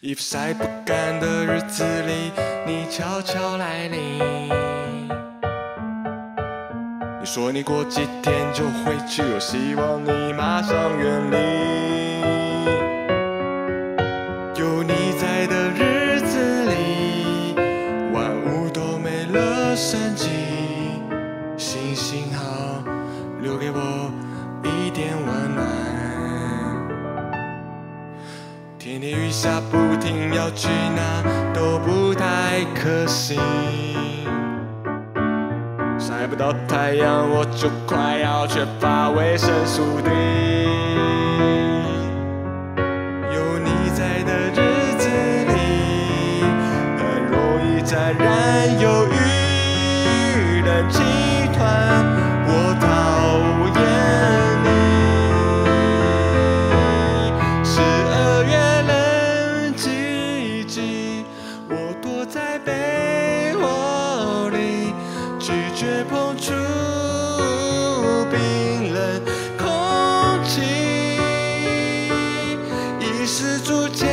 衣服晒不干的日子里，你悄悄来临。你说你过几天就回去，我希望你马上远离。有你在的日子里，万物都没了生机。星星好，留给我一点温天天雨下不停，要去哪都不太可行。晒不到太阳，我就快要缺乏维生素 D。有你在的日子里，很容易沾染忧郁的集团，逐渐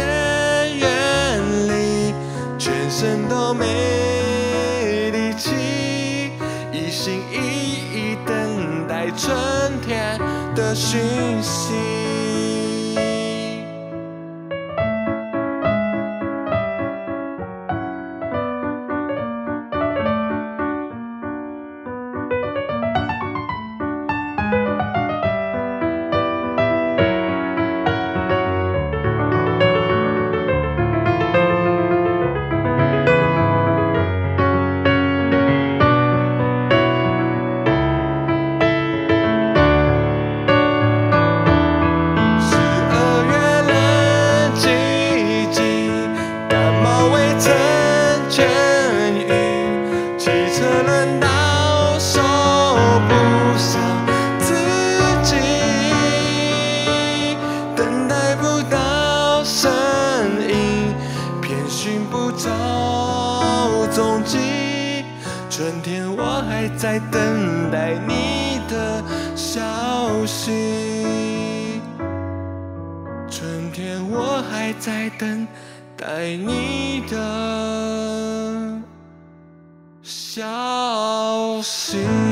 远离，全身都没力气，一心一意等待春天的讯息。汽车轮到手不上自己，等待不到声音，偏寻不着踪迹。春天我还在等待你的消息。春天，我还在等待你的消息。